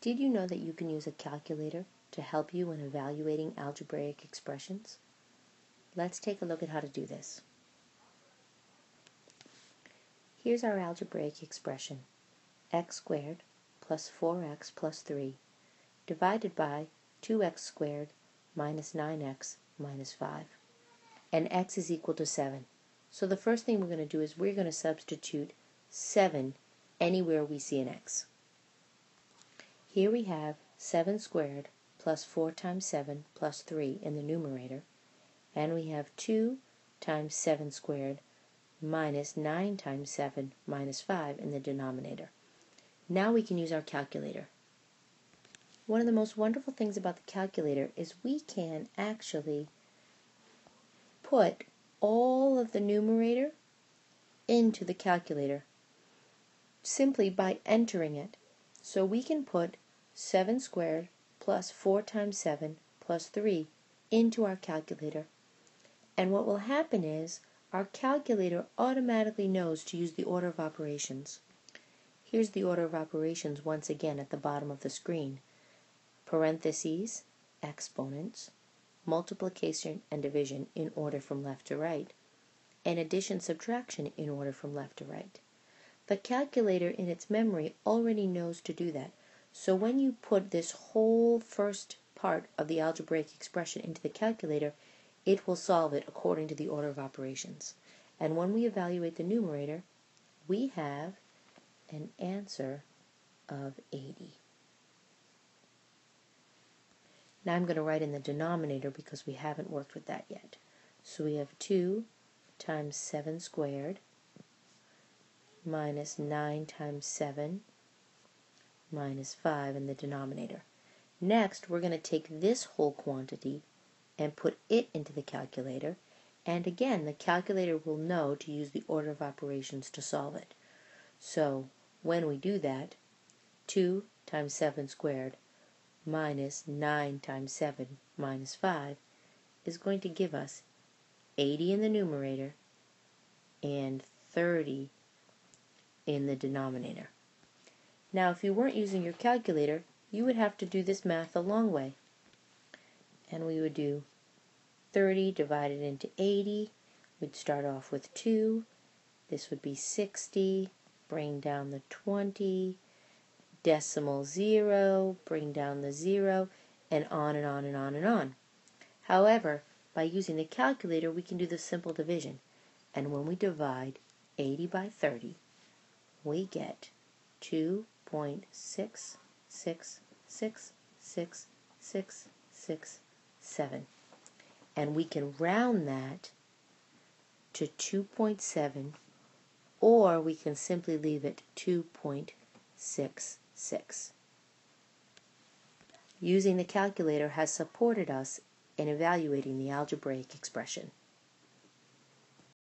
Did you know that you can use a calculator to help you when evaluating algebraic expressions? Let's take a look at how to do this. Here's our algebraic expression, x squared plus 4x plus 3 divided by 2x squared minus 9x minus 5. And x is equal to 7. So the first thing we're going to do is we're going to substitute 7 anywhere we see an x. Here we have 7 squared plus 4 times 7 plus 3 in the numerator, and we have 2 times 7 squared minus 9 times 7 minus 5 in the denominator. Now we can use our calculator. One of the most wonderful things about the calculator is we can actually put all of the numerator into the calculator simply by entering it. So we can put 7 squared plus 4 times 7 plus 3 into our calculator. And what will happen is our calculator automatically knows to use the order of operations. Here's the order of operations once again at the bottom of the screen. Parentheses, exponents, multiplication and division in order from left to right, and addition subtraction in order from left to right. The calculator in its memory already knows to do that. So when you put this whole first part of the algebraic expression into the calculator, it will solve it according to the order of operations. And when we evaluate the numerator, we have an answer of 80. Now I'm going to write in the denominator because we haven't worked with that yet. So we have 2 times 7 squared minus 9 times 7 minus 5 in the denominator. Next, we're going to take this whole quantity and put it into the calculator. And again, the calculator will know to use the order of operations to solve it. So when we do that, 2 times 7 squared minus 9 times 7 minus 5 is going to give us 80 in the numerator and 30 in the denominator. Now, if you weren't using your calculator, you would have to do this math the long way. And we would do 30 divided into 80. We'd start off with 2. This would be 60. Bring down the 20. Decimal 0. Bring down the 0. And on and on and on and on. However, by using the calculator, we can do the simple division. And when we divide 80 by 30, we get 2 0.66666667. And we can round that to 2.7 or we can simply leave it 2.66. Using the calculator has supported us in evaluating the algebraic expression.